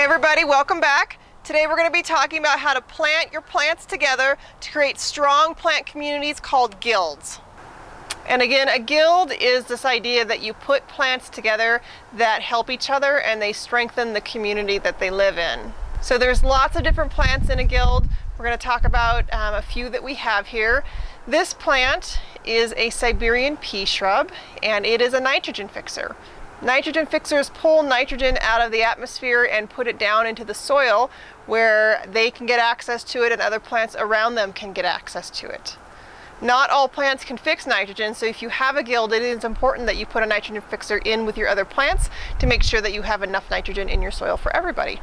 Hey everybody, welcome back. Today we're going to be talking about how to plant your plants together to create strong plant communities called guilds. And again, a guild is this idea that you put plants together that help each other and they strengthen the community that they live in. So there's lots of different plants in a guild. We're going to talk about um, a few that we have here. This plant is a Siberian pea shrub and it is a nitrogen fixer. Nitrogen fixers pull nitrogen out of the atmosphere and put it down into the soil where they can get access to it and other plants around them can get access to it. Not all plants can fix nitrogen, so if you have a guild, it is important that you put a nitrogen fixer in with your other plants to make sure that you have enough nitrogen in your soil for everybody.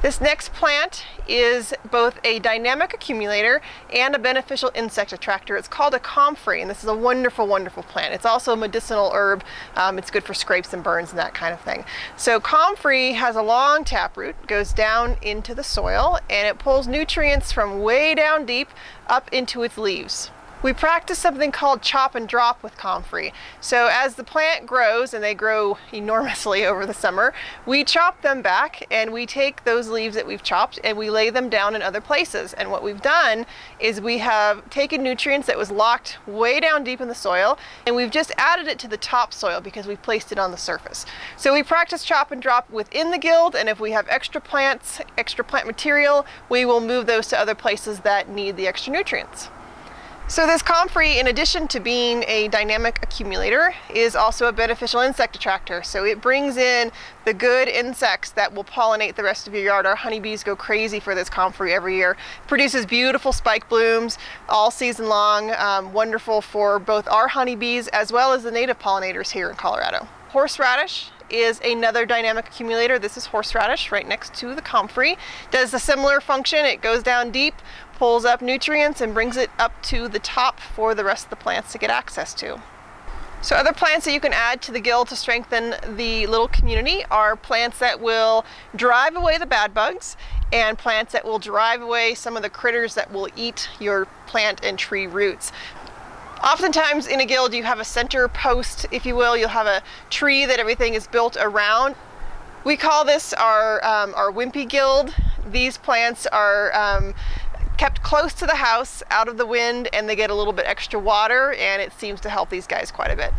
This next plant is both a dynamic accumulator and a beneficial insect attractor. It's called a comfrey, and this is a wonderful, wonderful plant. It's also a medicinal herb. Um, it's good for scrapes and burns and that kind of thing. So comfrey has a long taproot, goes down into the soil, and it pulls nutrients from way down deep up into its leaves. We practice something called chop and drop with comfrey. So as the plant grows, and they grow enormously over the summer, we chop them back and we take those leaves that we've chopped and we lay them down in other places. And what we've done is we have taken nutrients that was locked way down deep in the soil and we've just added it to the topsoil because we've placed it on the surface. So we practice chop and drop within the guild and if we have extra plants, extra plant material, we will move those to other places that need the extra nutrients. So this comfrey, in addition to being a dynamic accumulator, is also a beneficial insect attractor. So it brings in the good insects that will pollinate the rest of your yard. Our honeybees go crazy for this comfrey every year. It produces beautiful spike blooms all season long, um, wonderful for both our honeybees as well as the native pollinators here in Colorado. Horseradish is another dynamic accumulator. This is horseradish right next to the comfrey. Does a similar function. It goes down deep, pulls up nutrients and brings it up to the top for the rest of the plants to get access to. So other plants that you can add to the guild to strengthen the little community are plants that will drive away the bad bugs and plants that will drive away some of the critters that will eat your plant and tree roots. Oftentimes in a guild you have a center post, if you will. You'll have a tree that everything is built around. We call this our, um, our wimpy guild. These plants are um, kept close to the house, out of the wind, and they get a little bit extra water, and it seems to help these guys quite a bit.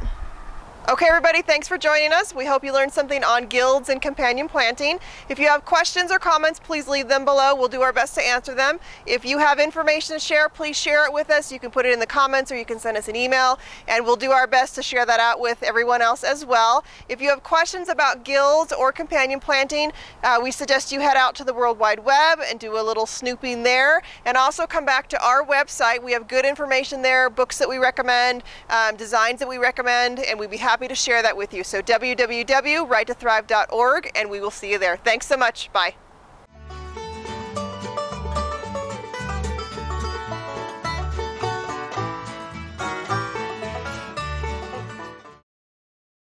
Okay everybody, thanks for joining us. We hope you learned something on guilds and companion planting. If you have questions or comments, please leave them below. We'll do our best to answer them. If you have information to share, please share it with us. You can put it in the comments or you can send us an email and we'll do our best to share that out with everyone else as well. If you have questions about guilds or companion planting, uh, we suggest you head out to the World Wide Web and do a little snooping there and also come back to our website. We have good information there, books that we recommend, um, designs that we recommend, and we'd be happy happy to share that with you. So www.righttothrive.org and we will see you there. Thanks so much. Bye.